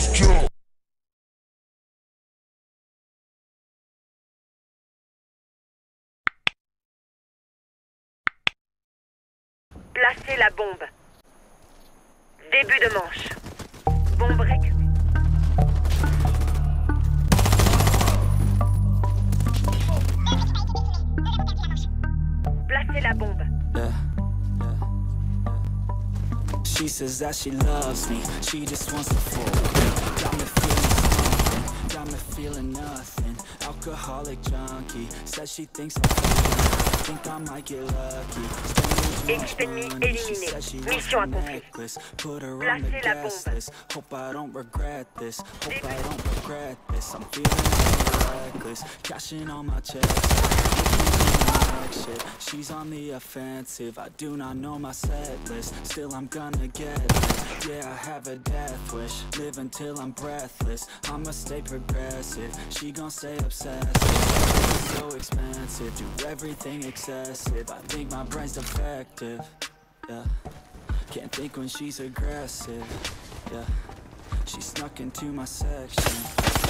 question Placez la bombe. Début de manche. Bombe récupérée. Placez la bombe. She says that she loves me, she just wants to fall. Got me feeling something, got me feeling nothing. Alcoholic junkie, says she thinks I'm think I might get lucky. Spending too much Équipe ennemie money, she éliminée. says she wants Mission a accomplie. Put her on Placez the la bombe. list. Hope I don't regret this, hope I don't regret this. I'm feeling reckless, cashing on my checks. Shit. She's on the offensive. I do not know my set list. Still, I'm gonna get it. Yeah, I have a death wish. Live until I'm breathless. I'ma stay progressive. She gon' stay obsessive. So expensive. Do everything excessive. I think my brain's defective. Yeah. Can't think when she's aggressive. Yeah. She snuck into my section.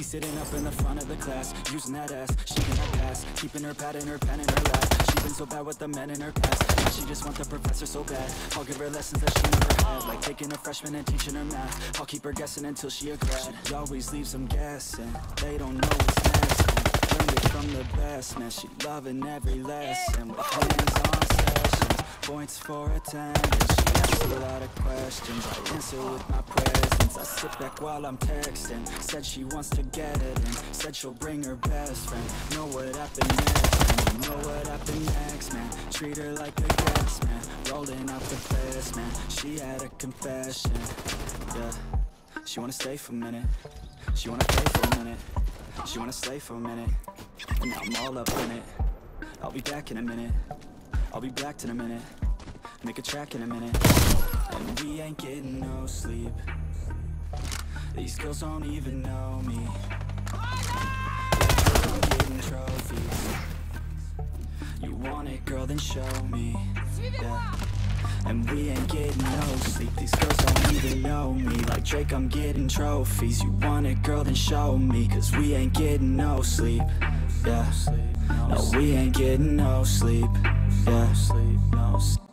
She's sitting up in the front of the class, using that ass. She cannot pass, keeping her pad and her pen in her lap. She's been so bad with the men in her past. Now she just want the professor so bad. I'll give her lessons that she never had, like taking a freshman and teaching her math. I'll keep her guessing until she a grad. She always leaves them guessing. They don't know what's next. Learned it from the best, man. She loving every lesson with hands-on sessions. Points for attendance. She asks a lot of questions. I answer with my presence. I sit back while I'm texting. Said she wants to get it in. Said she'll bring her best friend. Know what happened next, man. You know what happened next, man. Treat her like a guest, man. Rolling out the best, man. She had a confession. Yeah. She wanna stay for a minute. She wanna play for a minute. She wanna stay for a minute. And now I'm all up in it. I'll be back in a minute. I'll be back in a minute. Make a track in a minute. And we ain't getting no sleep. These girls don't even know me. I'm getting trophies. You want it, girl, then show me. Yeah. And we ain't getting no sleep. These girls don't even know me. Like Drake, I'm getting trophies. You want it, girl, then show me. Cause we ain't getting no sleep. Yeah. No, we ain't getting no sleep. Yeah. No sleep.